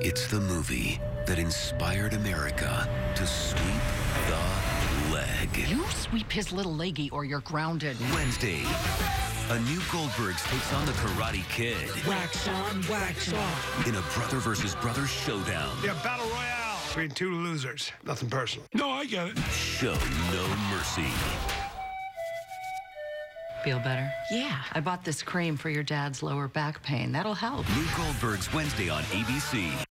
It's the movie that inspired America to sweep the leg. You sweep his little leggy or you're grounded. Wednesday, a new Goldbergs takes on the Karate Kid Wax on, wax off. in a brother versus brother showdown. Yeah, battle royale between two losers. Nothing personal. No, I get it. Show no mercy. Feel better? Yeah. I bought this cream for your dad's lower back pain. That'll help. New Goldbergs Wednesday on ABC.